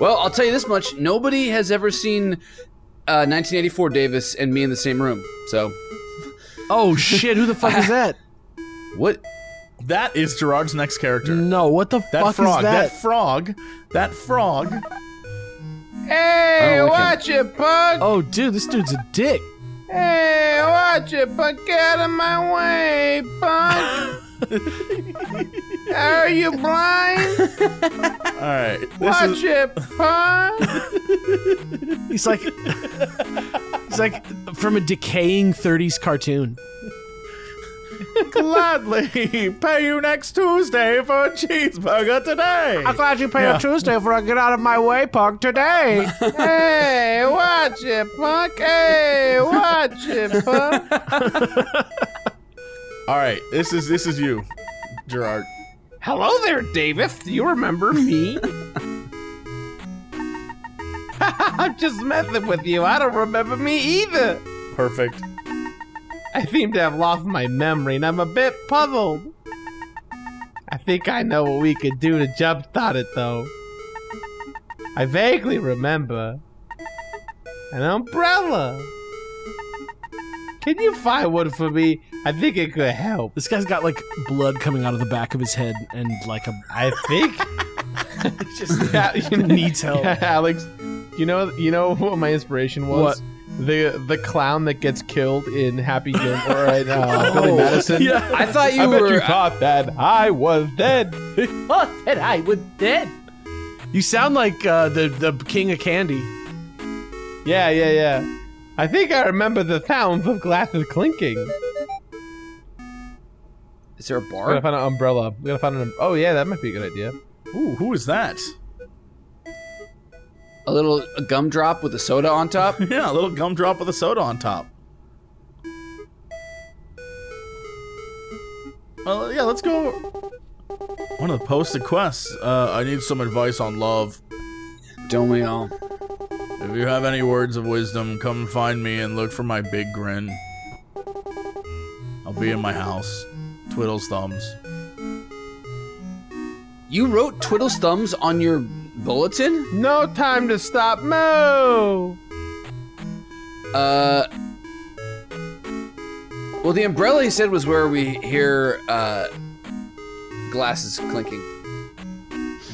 Well, I'll tell you this much: nobody has ever seen uh, 1984 Davis and me in the same room. So, Oh shit! Who the fuck is that? what? That is Gerard's next character. No, what the That fuck frog. is that? That frog. That frog. Hey, Oh, look watch it, punk! Oh, dude, this dude's a dick. Hey, watch it, punk! Get out of my way, punk! Are you blind? All right. Watch is it, punk! He's like, he's like from a decaying '30s cartoon. gladly pay you next Tuesday for a cheeseburger today. I'm glad you pay Yeah. on Tuesday for a get out of my way, punk. Today. hey, watch it, punk! Hey, watch it, punk! All right. This is this is you, Gerard. Hello there, Davis. Do you remember me? I'm just messing with you. I don't remember me either. Perfect. I seem to have lost my memory and I'm a bit puzzled. I think I know what we could do to jumpstart it though. I vaguely remember an umbrella. Can you find one for me? I think it could help. This guy's got like blood coming out of the back of his head and like a I think just Yeah, you know- needs help. Alex, you know you know what my inspiration was? What? The the clown that gets killed in Happy Gilmore or in uh, Billy Madison. Yeah. I thought you I bet were. you thought that I was dead. thought that I was dead. You sound like uh, the the king of candy. Yeah, yeah, yeah. I think I remember the sounds of glasses clinking. is there a bar? We bar? gotta find an umbrella. We gotta find an. Um- oh yeah, that might be a good idea. Ooh, who is that? A little a gumdrop with a soda on top? Yeah, a little gumdrop with a soda on top. Well, yeah, let's go. One of the posted quests. Uh, I need some advice on love. Don't we all? If you have any words of wisdom, come find me and look for my big grin. I'll be in my house. Twiddles thumbs. You wrote Twiddle's thumbs on your bulletin? No time to stop. Moo. Uh. Well, the umbrella he said was where we hear uh, glasses clinking.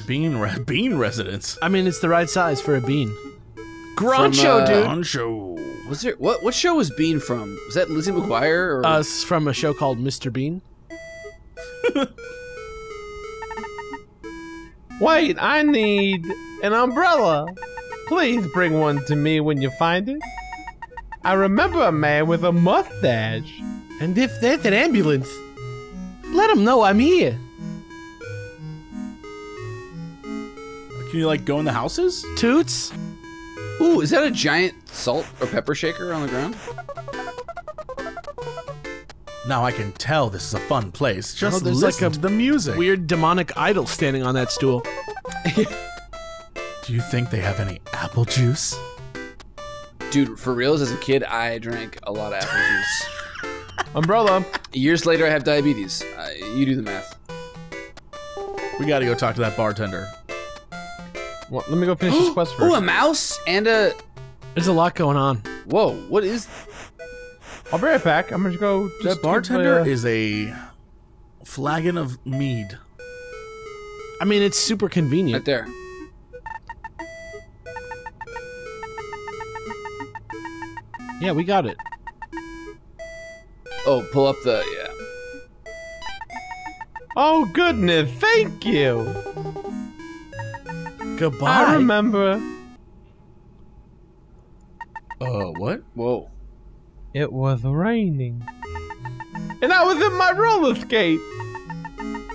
Bean re- bean residence. I mean, it's the right size for a bean. From, Groncho, uh, dude. On show. Was there what? What show was Bean from? Was that Lizzie McGuire or? Uh, from a show called Mr. Bean. Wait, I need an umbrella. Please bring one to me when you find it. I remember a man with a mustache. And if there's an ambulance, let him know I'm here. Can you like go in the houses? Toots? Ooh, is that a giant salt or pepper shaker on the ground? Now I can tell this is a fun place. Just Oh, there's like a to the music. Weird demonic idol standing on that stool. Do you think they have any apple juice? Dude, for reals, as a kid, I drank a lot of apple juice. Umbrella. Years later, I have diabetes. Uh, you do the math. We gotta go talk to that bartender. Well, let me go finish this quest Ooh, first. a mouse and a. There's a lot going on. Whoa, what is? I'll be right back. I'm gonna go. Just bartender give, uh, is a flagon of mead. I mean, it's super convenient. Right there. Yeah, we got it. Oh, pull up the yeah. Oh goodness! Thank you. Goodbye. I remember. Uh, what? Whoa. It was raining. And I was in my roller skate.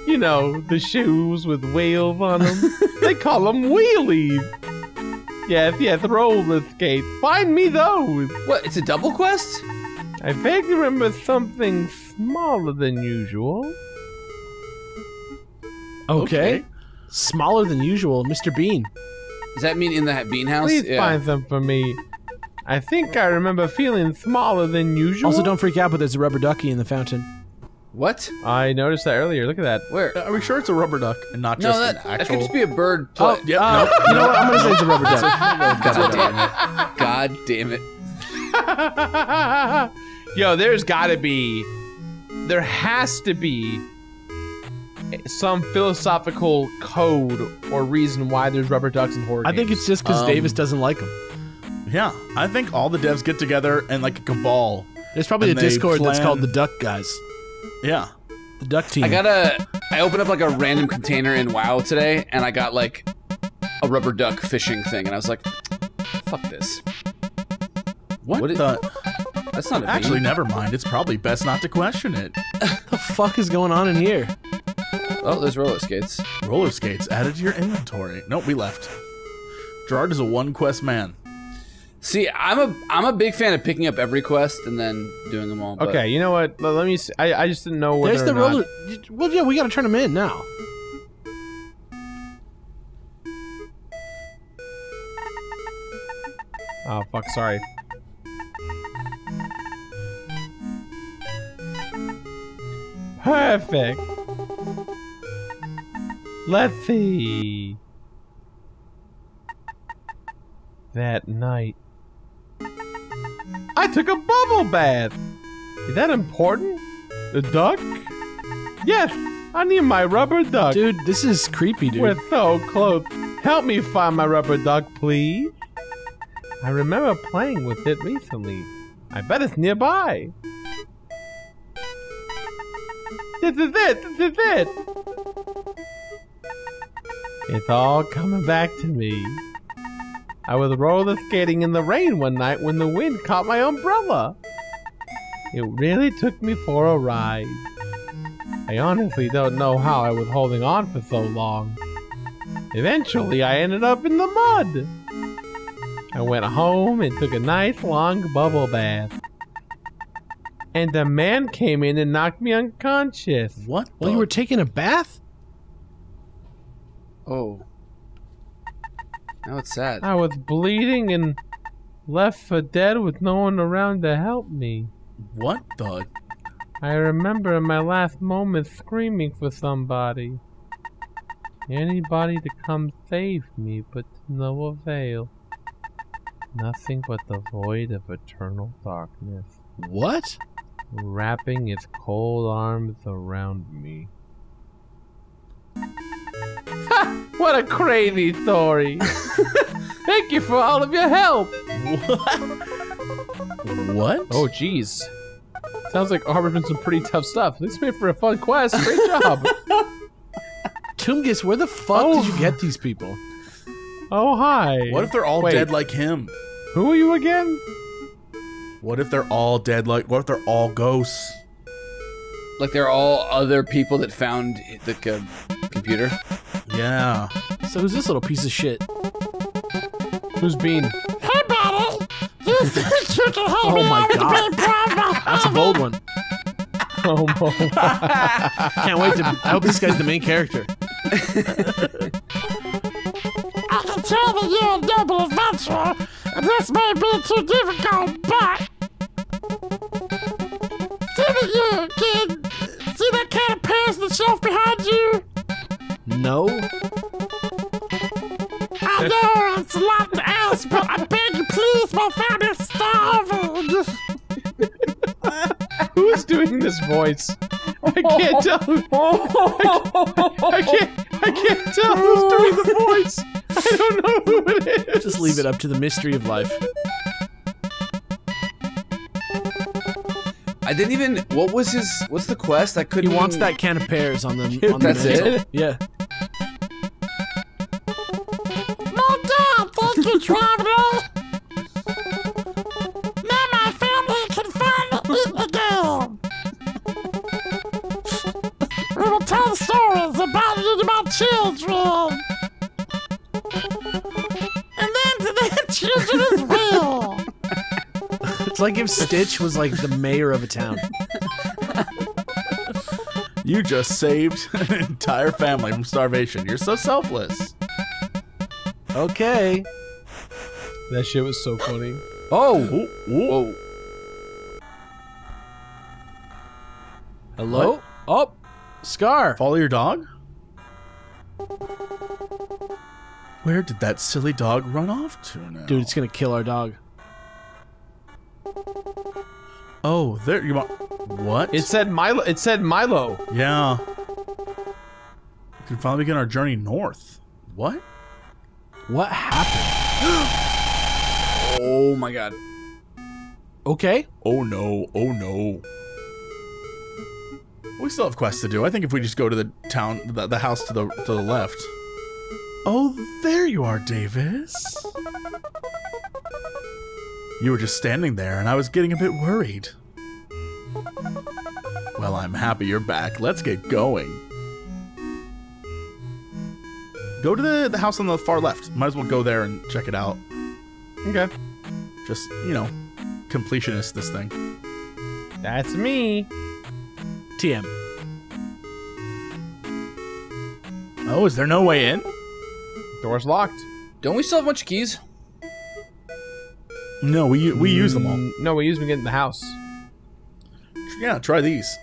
You know, the shoes with wheels on them. they call them wheelies. Yes, yes, roller skates. Find me those. What? It's a double quest? I vaguely remember something smaller than usual. Okay. Okay. Smaller than usual, Mr. Bean. Does that mean in the bean house? Please yeah. find some for me. I think I remember feeling smaller than usual. Also, don't freak out, but there's a rubber ducky in the fountain. What? I noticed that earlier. Look at that. Where? Are we sure it's a rubber duck and not No, just that, an that could just be a bird. Oh, Put. Yep. uh, nope. you know what? I'm gonna say it's a rubber duck. God damn it! God damn it! Yo, there's gotta be. There has to be some philosophical code or reason why there's rubber ducks in horror I think it's just because Um, Davis doesn't like them. Yeah, I think all the devs get together and like a cabal. There's probably a and they Discord that's called the Duck Guys, Yeah. the Duck Team. I got a. I opened up like a random container in WoW today, and I got like a rubber duck fishing thing, and I was like, "Fuck this! What, What is- the? That's not a Actually, bean. never mind. It's probably best not to question it. the fuck is going on in here? Oh, there's roller skates. Roller skates added to your inventory. Nope, we left. Gerard is a one quest man. See, I'm a I'm a big fan of picking up every quest and then doing them all. But Okay, you know what? Let let me. See. I I just didn't know whether There's the or not. roller. Well, yeah, we gotta turn them in now. Oh fuck! Sorry. Perfect. Let's. That night, I took a bubble bath. Is that important? The duck? Yes, I need my rubber duck. Dude, this is creepy, dude. We're so close. Help me find my rubber duck, please. I remember playing with it recently. I bet it's nearby. This is it. This is it. It's all coming back to me. I was roller skating in the rain one night when the wind caught my umbrella. It really took me for a ride. I honestly don't know how I was holding on for so long. Eventually, I ended up in the mud. I went home and took a nice long bubble bath. And a man came in and knocked me unconscious. What? well, you were taking a bath? Oh, now it's sad. I was bleeding and left for dead with no one around to help me. What the? I remember in my last moments screaming for somebody. Anybody to come save me, but to no avail. Nothing but the void of eternal darkness, What? wrapping its cold arms around me. Ha! What a crazy story! Thank you for all of your help! What? What? Oh, jeez. Sounds like Arbor's been some pretty tough stuff. This made for a fun quest. Great job. Toomgus, where the fuck Oh. did you get these people? Oh, hi. What if they're all Wait. dead like him? Who are you again? What if they're all dead like? What if they're all ghosts? Like they're all other people that found the co- computer. Yeah. So who's this little piece of shit? Who's Bean? Hey, buddy. You think you can help Oh me my out with God. the big problem? That's a bold one. Oh, my. Can't wait to. I hope this guy's the main character. I can tell that you're a noble adventurer, and this may be too difficult, but... See that you can... See that kind of pairs the shelf behind you? No. I know it's a lot to ask, but I beg you, please, my family's starving. Who's doing this voice? I can't tell. Who, I, can't. I can't tell who's doing the voice. I don't know who it is. Just leave it up to the mystery of life. I didn't even. What was his? What's the quest? I couldn't. He wants even- that can of pears on the. On the That's mantle. it? Yeah. Traveler. Now my family can finally eat again. We will tell stories about you to my children. And then to their children as well. It's like if Stitch was like the mayor of a town. You just saved an entire family from starvation. You're so selfless. Okay. That shit was so funny. Oh. Ooh, ooh. Whoa. Hello? Oh, Scar. Follow your dog? Where did that silly dog run off to now? Dude, it's gonna kill our dog. Oh, there you are. What? It said Milo. It said Milo. yeah. We can finally begin our journey north. What? What happened? Oh my god. Okay. Oh no, oh no. We still have quests to do. I think if we just go to the town, the, the house to the to the left. Oh, there you are, Davis. You were just standing there, and I was getting a bit worried. Well, I'm happy you're back. Let's get going. Go to the, the house on the far left. Might as well go there and check it out. Okay. Just, you know, completionist this thing. That's me. TM. Oh, is there no way in? Door's locked. Don't we still have a bunch of keys? No, we we use them all. No, we use them to get in the house. Yeah, try these.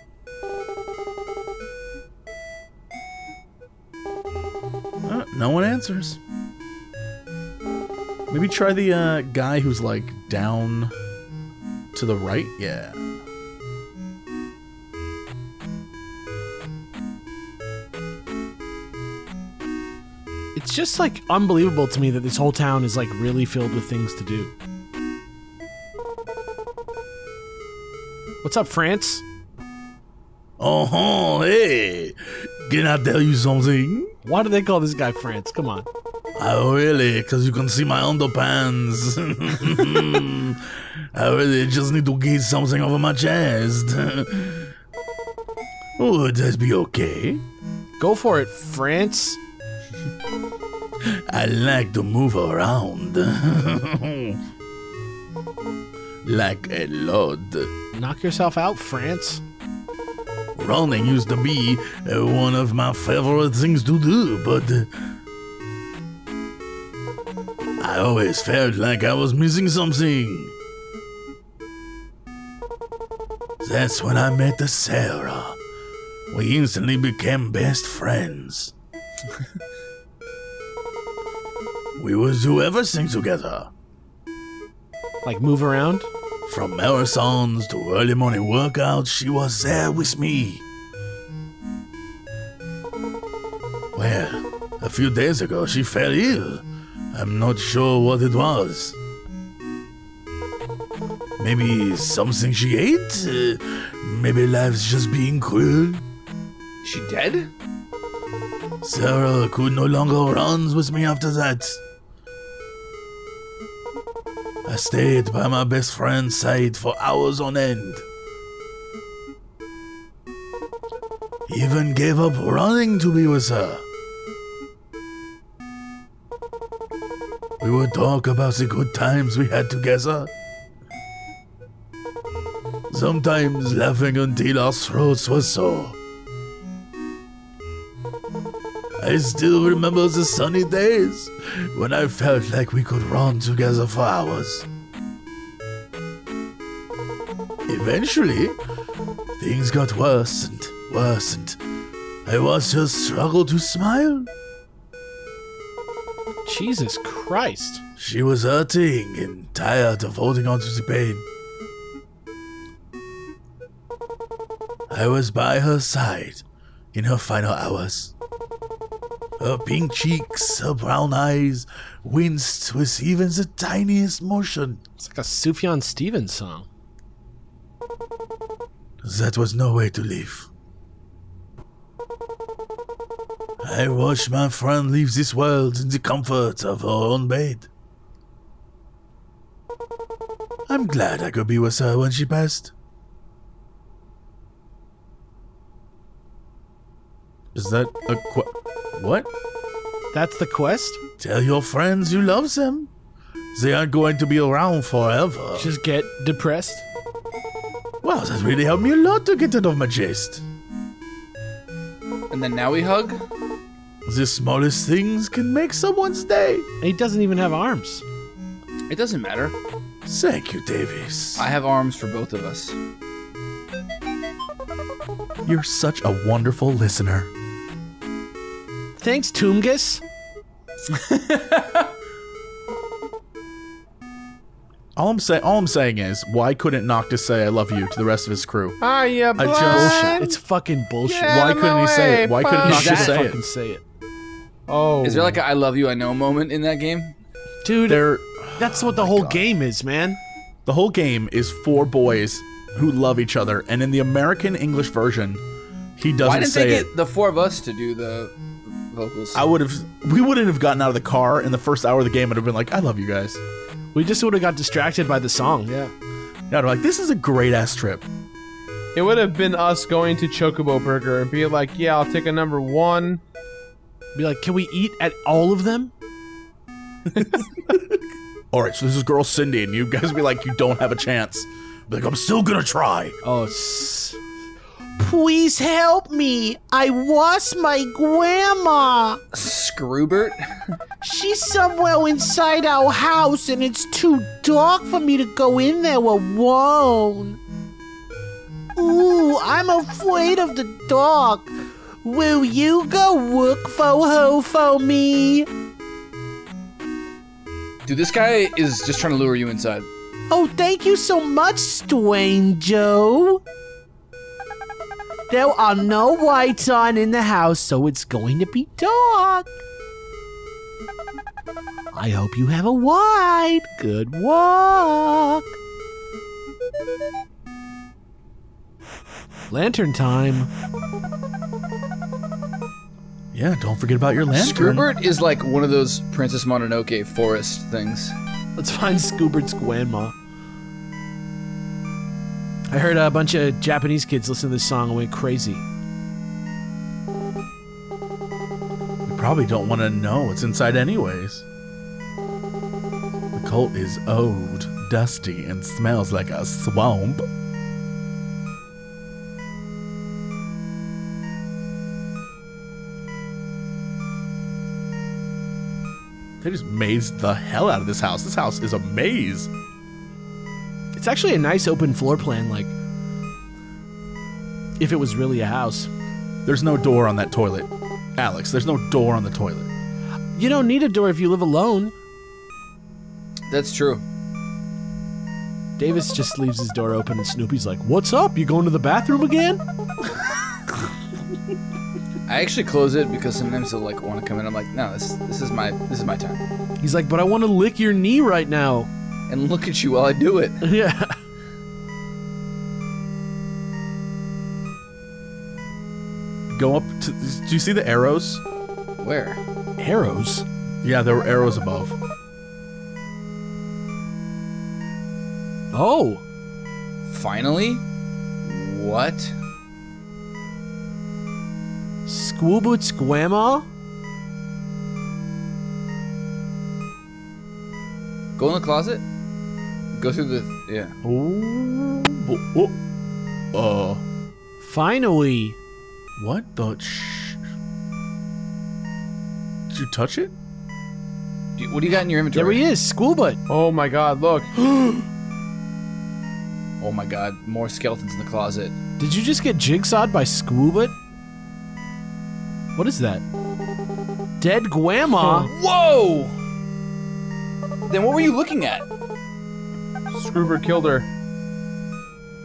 Uh, no one answers. Maybe try the uh, guy who's like down to the right. Yeah. It's just like unbelievable to me that this whole town is like really filled with things to do. What's up, France? Oh, hey! Can I tell you something? Why do they call this guy France? Come on. Oh, really? Because you can see my underpants. I really just need to get something over my chest. Would that be okay? Go for it, France. I like to move around. like a lot. Knock yourself out, France. Running used to be uh, one of my favorite things to do, but uh, I always felt like I was missing something. That's when I met the Sarah. We instantly became best friends. we would do everything together. Like move around. From marathons to early morning workouts, she was there with me. Well, a few days ago, she fell ill. I'm not sure what it was. Maybe something she ate? Uh, maybe life's just being cruel? She dead? Sarah could no longer run with me after that. I stayed by my best friend's side for hours on end. Even gave up running to be with her. Would talk about the good times we had together. Sometimes laughing until our throats were sore. I still remember the sunny days when I felt like we could run together for hours. Eventually, things got worse and worse, and I was just struggle to smile. Jesus Christ. She was hurting and tired of holding on to the pain. I was by her side in her final hours. Her pink cheeks, her brown eyes winced with even the tiniest motion. It's like a Sufjan Stevens song. That was no way to live. I watched my friend leave this world in the comfort of her own bed. I'm glad I could be with her when she passed. Is that a qu- what? That's the quest? Tell your friends you love them. They aren't going to be around forever. Just get depressed? Wow, that really helped me a lot to get out of my chest. And then now we hug? The smallest things can make someone's day. And he doesn't even have arms. It doesn't matter. Thank you, Davies. I have arms for both of us. You're such a wonderful listener. Thanks, Toomgus. All I'm saying, all I'm saying is, why couldn't Noctis say "I love you" to the rest of his crew? Are you blind? just- It's fucking bullshit. Yeah. Why couldn't my he say it? Why couldn't punk. Noctis say fucking it? say it, Oh. Is there like a I love you, I know moment in that game? dude. They're that's what the oh whole game is, man. the whole game is four boys who love each other, and in the American English version, he doesn't Why didn't say they it. get the four of us to do the vocals? I would have. We wouldn't have gotten out of the car in the first hour of the game and have been like, "I love you guys." We just would have got distracted by the song. Yeah. Yeah, they're like, "This is a great ass trip." It would have been us going to Chocobo Burger and be like, yeah, I'll take a number one. Be like, can we eat at all of them? All right, so this is girl Cindy, and you guys be like, "You don't have a chance." Be like, "I'm still gonna try." Oh, s- please help me! I lost my grandma. Scroobert? She's somewhere inside our house, and it's too dark for me to go in there alone. Ooh, I'm afraid of the dark. Will you go look for her for me? Dude, this guy is just trying to lure you inside. Oh, thank you so much, Stranger. There are no lights on in the house, so it's going to be dark. I hope you have a wide good walk. Lantern time. Yeah, don't forget about your lantern. Scroobert is like one of those Princess Mononoke forest things. Let's find Scoobert's grandma. I heard a bunch of Japanese kids listen to this song and went crazy. We probably don't want to know what's inside, anyways. The cult is old, dusty, and smells like a swamp. They just mazed the hell out of this house. This house is a maze. It's actually a nice open floor plan, like if it was really a house. There's no door on that toilet. Alex, there's no door on the toilet. You don't need a door if you live alone. That's true. Davis just leaves his door open and Snoopy's like, What's up? You going to the bathroom again? I actually close it because sometimes they'll like want to come in. I'm like, no, this this is my this is my time. He's like, But I want to lick your knee right now. And look at you while I do it. yeah. Go up to. Do you see the arrows? Where? Arrows? Yeah, there were arrows above. Oh. Finally? What? Squooboots grandma? Go in the closet. Go through the yeah. Oh, oh, uh, Finally. what the? Sh- Did you touch it? Do you- What do you got in your inventory? There he is, Squoobut. Oh my god, look. Oh my god, more skeletons in the closet. Did you just get jigsawed by Squoobut? What is that? Dead grandma? Whoa! Then what were you looking at? Scroober killed her.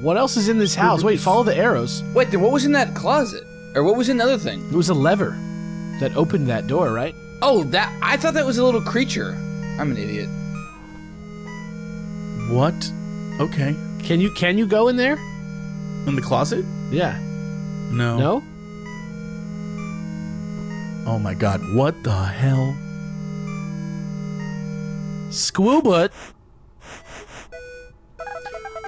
What else is in this house? Wait, follow the arrows. Wait, then what was in that closet? Or what was in the other thing? It was a lever that opened that door, right? Oh, that I thought that was a little creature. I'm an idiot. What? Okay. Can you can you go in there? In the closet? Yeah. No. No? Oh my god, what the hell? Squoobut.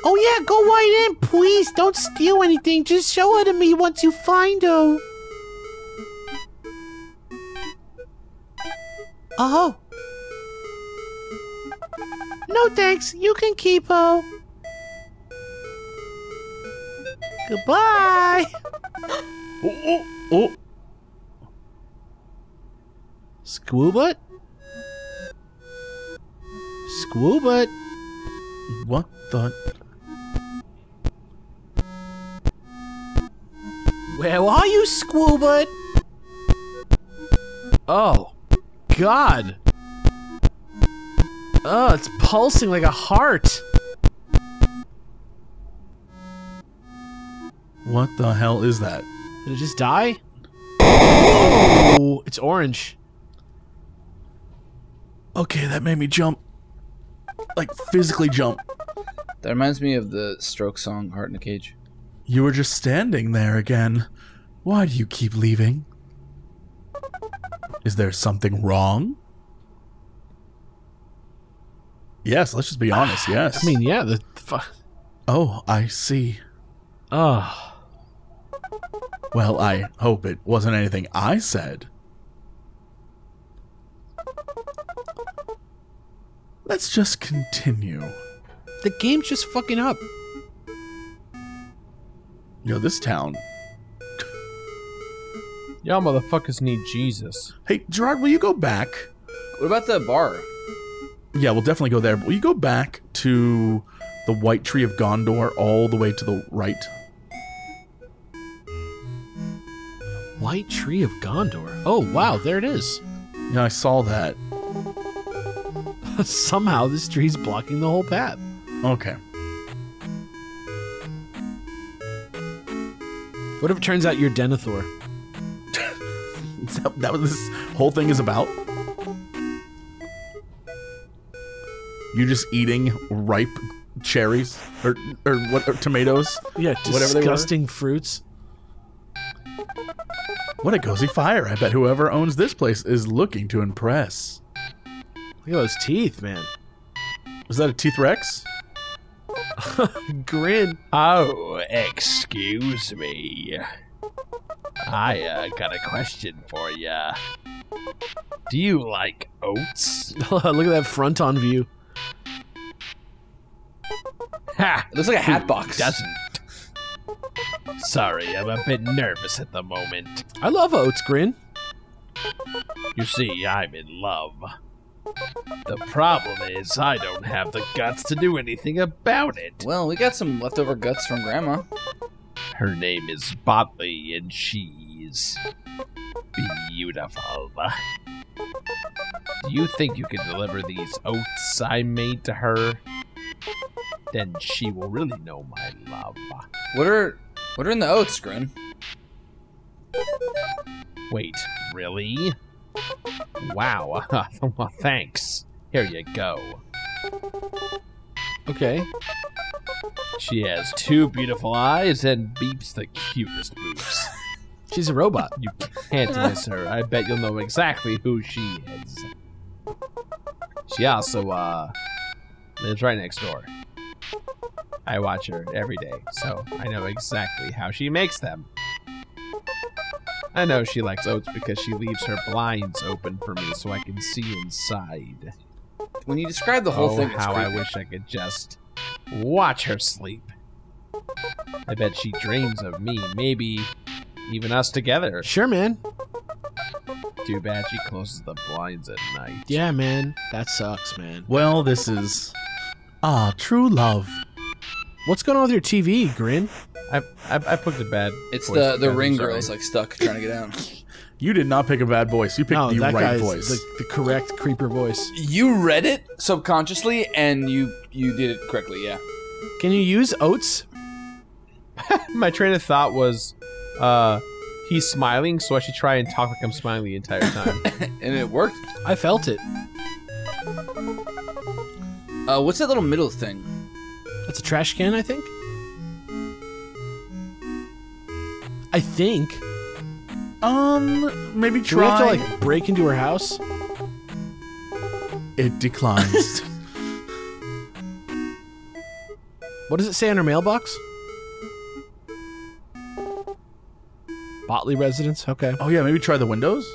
Oh yeah, go right in, please. Don't steal anything. Just show her to me once you find her. Oh. Uh-huh. No thanks. You can keep her. Goodbye. Oh, oh, oh. Squoobut. Squoobut. What the? Where are you, Squowbud? Oh, God. Oh, it's pulsing like a heart. What the hell is that? Did it just die? Oh, it's orange. Okay, that made me jump. Like physically jump. That reminds me of the Stroke song "Heart in a Cage." You were just standing there again. Why do you keep leaving? Is there something wrong? Yes, let's just be honest. Yes. I mean, yeah, the fuck. oh, I see. Oh, Well, I hope it wasn't anything I said. Let's just continue. the game's just fucking up. You know, this town. Y'all motherfuckers need Jesus. Hey, Gerard, will you go back? What about the bar? Yeah, we'll definitely go there. But will you go back to the White Tree of Gondor all the way to the right? White Tree of Gondor. Oh, wow, there it is. Yeah, I saw that. Somehow this tree's blocking the whole path. Okay. What if it turns out you're Denethor? Is that, that what this whole thing is about? You're just eating ripe cherries or or what or tomatoes? Yeah, disgusting fruits. What a cozy fire! I bet whoever owns this place is looking to impress. Look at those teeth, man. Is that a tooth Rex? Grin. Oh, excuse me. I uh, got a question for ya. Do you like oats? Look at that front on view. Ha! It looks like a hat box. Doesn't. Sorry, I'm a bit nervous at the moment. I love oats, Grin. You see, I'm in love. The problem is, I don't have the guts to do anything about it. Well, we got some leftover guts from Grandma. Her name is Botley, and she's beautiful. Do you think you can deliver these oats I made to her? Then she will really know my love. What are what are in the oats, Grin? Wait, really? Wow. well, thanks. Here you go. Okay. She has two beautiful eyes and beeps the cutest boobs. She's a robot. You can't miss her. I bet you'll know exactly who she is. She also, uh, lives right next door. I watch her every day, so I know exactly how she makes them. I know she likes oats because she leaves her blinds open for me so I can see inside. When you describe the whole oh, thing, it's how I wish I could just watch her sleep. I bet she dreams of me, maybe even us together. Sure, man. Too bad she closes the blinds at night. Yeah, man. That sucks, man. Well, this is ah true love. What's going on with your TV, Grin? I, I, I picked a bad. It's voice, the guys, the I'm ring sorry. girl's like stuck trying to get out. You did not pick a bad voice. You picked no, the that right guy's voice. the, the correct creeper voice. You read it subconsciously, and you you did it correctly. Yeah. Can you use oats? My train of thought was, uh, he's smiling, so I should try and talk like I'm smiling the entire time. and it worked. I felt it. Uh, what's that little middle thing? That's a trash can, I think. I think. um, maybe try. Do we have to like break into her house? it declines. What does it say on her mailbox? Botley residence. Okay. oh yeah, maybe try the windows.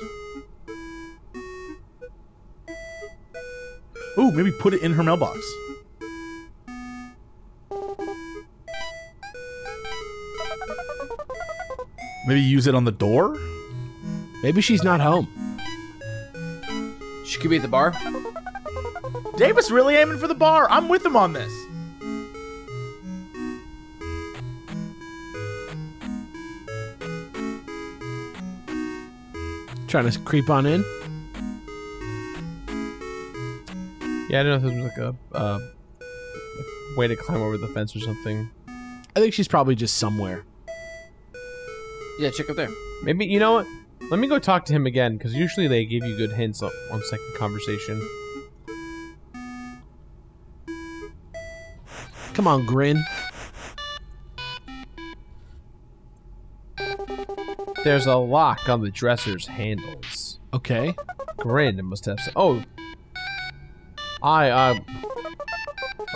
Ooh, maybe put it in her mailbox. Maybe use it on the door. Maybe she's not home. She could be at the bar. Davis really aiming for the bar. I'm with him on this. Trying to creep on in. Yeah, I don't know if there was like a uh, way to climb over the fence or something. I think she's probably just somewhere. Yeah, check up there. Maybe you know what? Let me go talk to him again because usually they give you good hints on, on second conversation. Come on, Grin. There's a lock on the dresser's handles. Okay. Grin must have. s oh, I uh.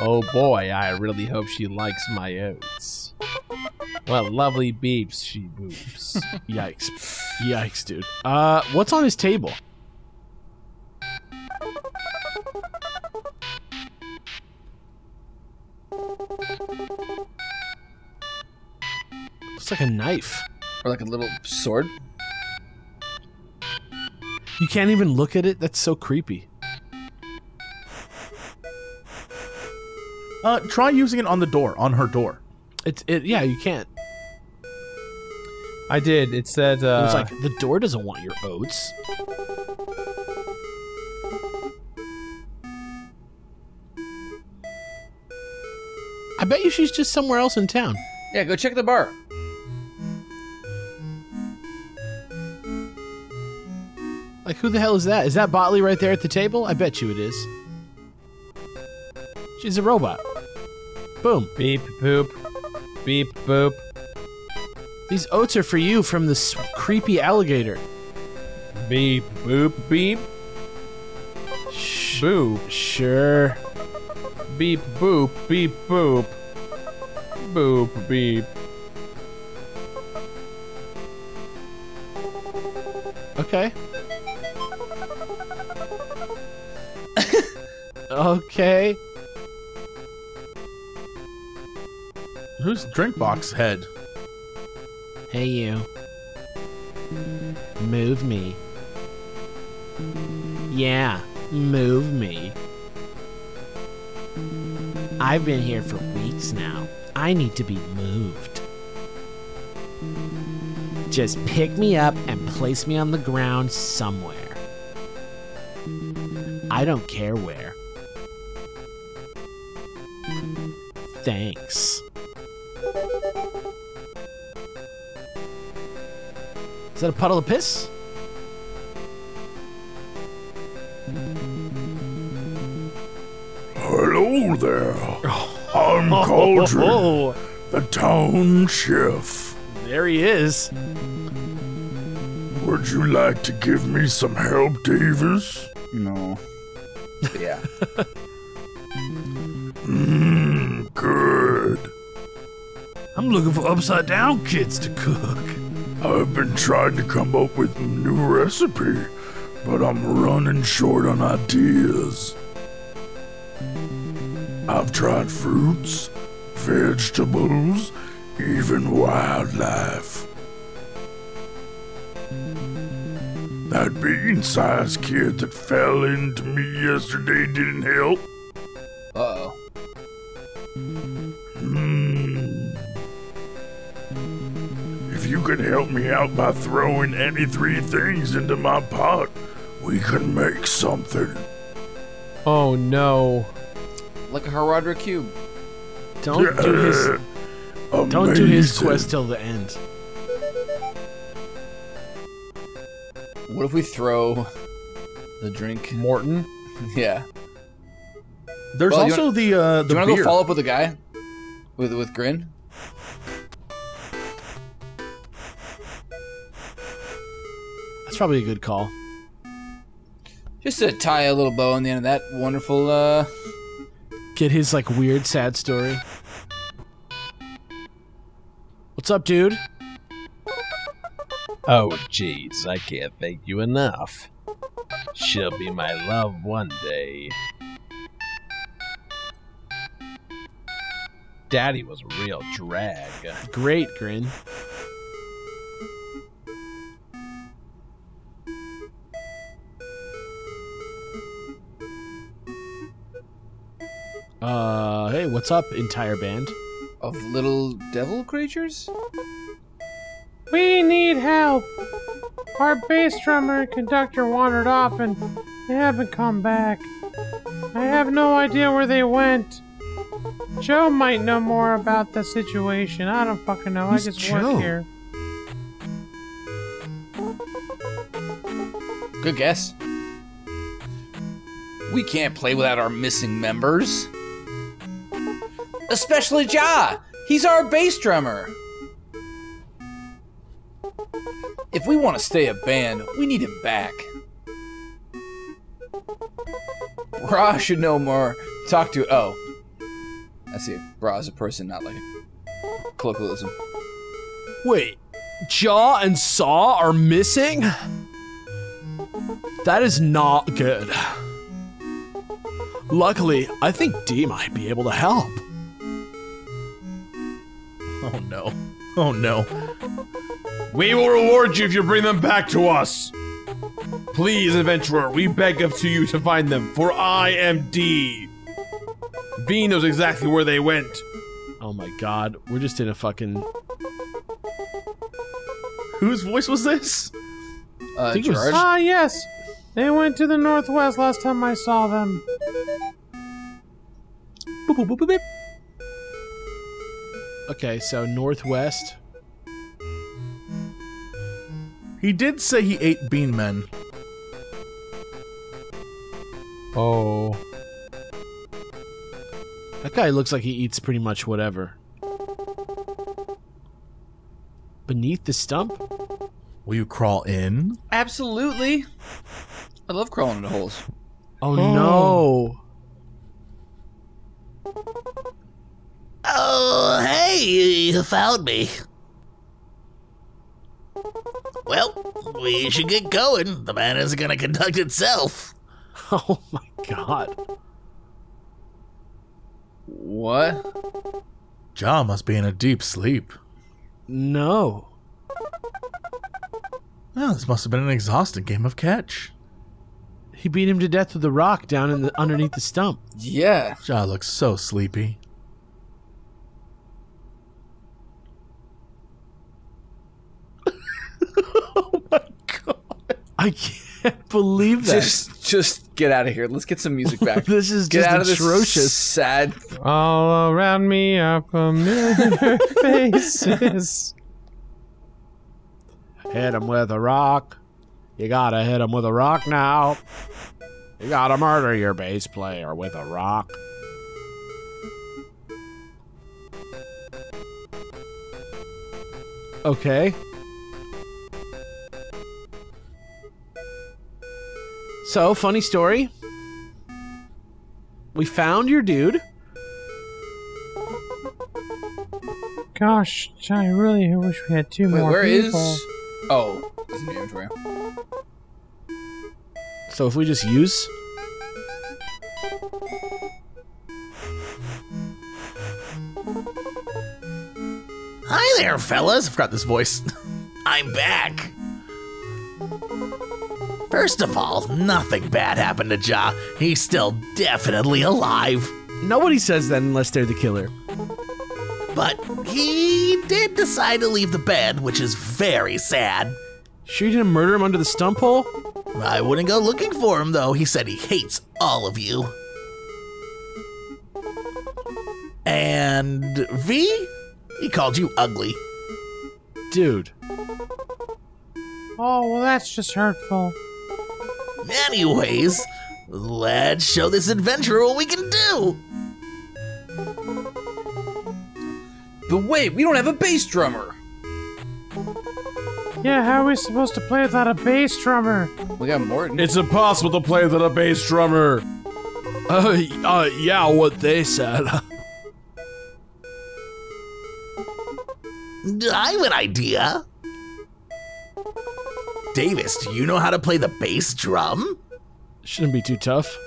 Oh boy, I really hope she likes my oats. What lovely beeps she boops. Yikes. Yikes, dude. Uh, what's on his table? Looks like a knife. Or like a little sword. You can't even look at it. That's so creepy. Uh, try using it on the door, on her door. It's it. Yeah, you can't. I did. It said. Uh, It's like the door doesn't want your oats. I bet you she's just somewhere else in town. Yeah, go check the bar. Like, who the hell is that? Is that Botley right there at the table? I bet you it is. She's a robot. Boom. beep boop, beep boop. These oats are for you from this creepy alligator. Beep boop beep Shh. boop Sure. beep boop beep boop boop beep. Okay. okay. Who's drink box head? Hey, you. Move me. Yeah, move me. I've been here for weeks now. I need to be moved. Just pick me up and place me on the ground somewhere. I don't care where. Thanks. Is that a puddle of piss? Hello there. I'm oh, Cauldron, oh, oh, the town chef. there he is. Would you like to give me some help, Davis? No. yeah. Mmm, good. I'm looking for upside down kids to cook. I've been trying to come up with a new recipe, but I'm running short on ideas. I've tried fruits, vegetables, even wildlife. That bean sized kid that fell into me yesterday didn't help. Help me out by throwing any three things into my pot, we can make something. Oh no. Like a Horadric cube. Don't do his don't do his quest till the end. What if we throw the drink? Morton. Yeah. There's Well, you also the uh, Do the you want to beer. go follow up with the guy? With with Grin? That's probably a good call. Just to tie a little bow on the end of that wonderful uh Get his like weird sad story. What's up, dude? Oh jeez, I can't thank you enough. She'll be my love one day. Daddy was a real drag. Great, Grin. Uh, hey, what's up, entire band? of little devil creatures? We need help. Our bass drummer and conductor wandered off and they haven't come back. I have no idea where they went. Joe might know more about the situation. I don't fucking know. Who's I just Joe? work here. Good guess. We can't play without our missing members. Especially Ja. He's our bass drummer. If we want to stay a band, we need him back. Bra should know more. Talk to. Oh. I see. Bra is a person, not like a colloquialism. Wait, Jaw and Saw are missing? That is not good. Luckily, I think D might be able to help. Oh no. Oh no. We will reward you if you bring them back to us. Please, adventurer, we beg of to you to find them, for I am D. V knows exactly where they went. Oh my god, we're just in a fucking. Whose voice was this? Uh, it was- Ah, yes. They went to the northwest last time I saw them. Boop, boop, boop. Okay, so northwest. He did say he ate bean men. Oh. That guy looks like he eats pretty much whatever. Beneath the stump? Will you crawl in? Absolutely. I love crawling into holes. Oh, no. Oh. Hey, you found me. Well, we should get going. The man isn't gonna conduct itself. Oh my god. What? Ja must be in a deep sleep. No. Well, this must have been an exhausting game of catch. He beat him to death with a rock down in the underneath the stump. Yeah. Ja looks so sleepy. I can't believe that. Just just get out of here. Let's get some music back. this is get just out of atrocious. this sad. All around me are familiar faces. Hit him with a rock. You gotta hit him with a rock now. You gotta murder your bass player with a rock. Okay. So, funny story. We found your dude. Gosh, I really wish we had two Wait, more where is? people. Oh, it's in the inventory. So if we just use Hi there, fellas. I forgot this voice. I'm back. First of all, nothing bad happened to Ja. He's still definitely alive. nobody says that unless they're the killer. But he did decide to leave the bed, which is very sad. Sure you didn't murder him under the stump hole? I wouldn't go looking for him, though. He said he hates all of you. And V? He called you ugly. Dude. Oh, well, that's just hurtful. Anyways, let's show this adventurer what we can do. But wait, we don't have a bass drummer. Yeah, how are we supposed to play without a bass drummer? We got Morton. It's impossible to play without a bass drummer. Uh, uh, yeah, what they said. I have an idea. Davis, do you know how to play the bass drum? Shouldn't be too tough.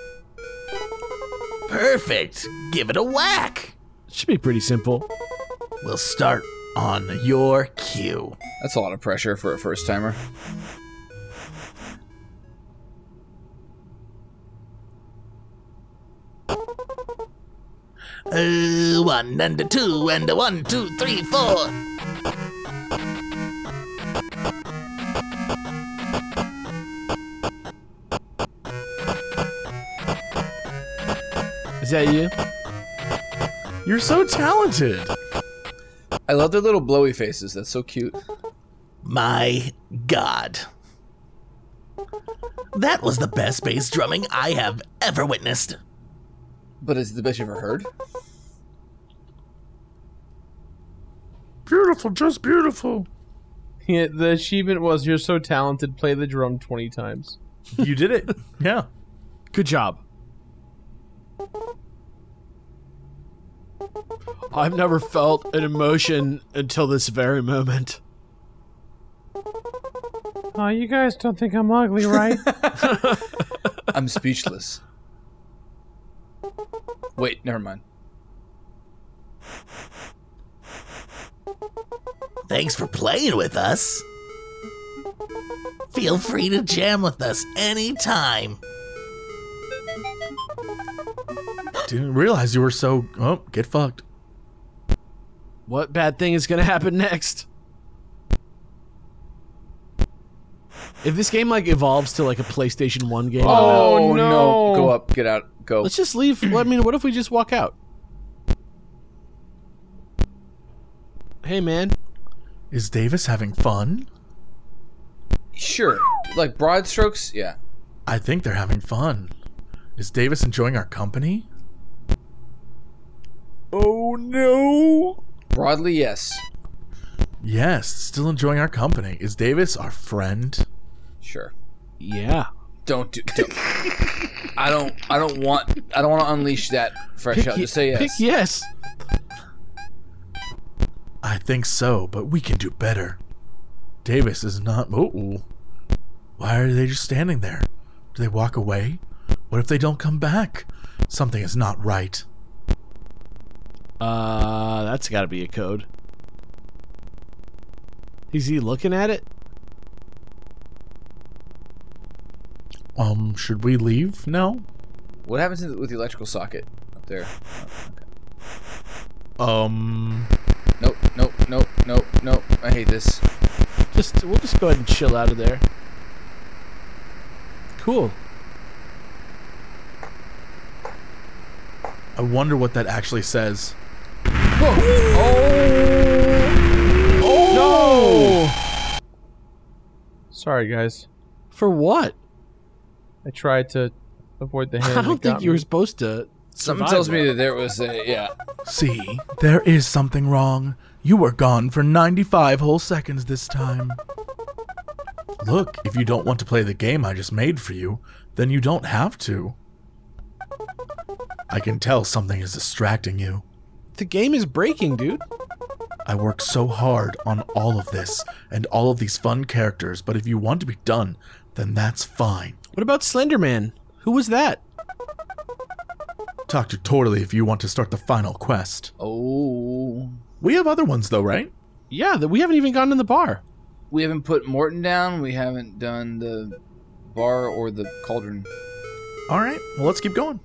Perfect. Give it a whack. Should be pretty simple. We'll start on your cue. That's a lot of pressure for a first timer. Uh, one and a two and a one, two, three, four. At you. You're so talented. I love their little blowy faces. That's so cute. My God. That was the best bass drumming I have ever witnessed. But is it the best you've ever heard? Beautiful, just beautiful. Yeah, the achievement was you're so talented, play the drum 20 times. You did it. Yeah. Good job. I've never felt an emotion until this very moment. Oh, you guys don't think I'm ugly, right? I'm speechless. Wait, never mind. Thanks for playing with us. Feel free to jam with us anytime. Didn't realize you were so. Oh, get fucked. What bad thing is gonna happen next? If this game like evolves to like a PlayStation One game, Oh, no. Go up, get out, go. let's just leave. well, I mean, what if we just walk out? Hey, man. Is Davis having fun? Sure. Like broad strokes, yeah. I think they're having fun. Is Davis enjoying our company? Oh no! Broadly, yes. Yes, still enjoying our company. Is Davis our friend? Sure. Yeah. Don't do. Don't. I don't. I don't want. I don't want to unleash that fresh out. ye- Just say yes. Pick yes. I think so, but we can do better. Davis is not. Oh, why are they just standing there? Do they walk away? What if they don't come back? Something is not right. Uh, that's got to be a code. Is he looking at it? Um, should we leave now? What happens with the electrical socket up there? Um, Nope. Nope. Nope. Nope. Nope. I hate this. Just we'll just go ahead and chill out of there. Cool. I wonder what that actually says. Oh. oh no! Sorry, guys. For what? I tried to avoid the hand. I don't think got you were supposed to. Something tells me that. that there was a yeah. See, there is something wrong. You were gone for 95 whole seconds this time. Look, if you don't want to play the game I just made for you, then you don't have to. I can tell something is distracting you. The game is breaking, dude. I worked so hard on all of this and all of these fun characters, but if you want to be done, then that's fine. What about Slenderman? Who was that? Talk to Torley if you want to start the final quest. Oh. We have other ones though, right? Yeah, that we haven't even gotten in the bar. We haven't put Morton down. We haven't done the bar or the cauldron. All right, well, let's keep going.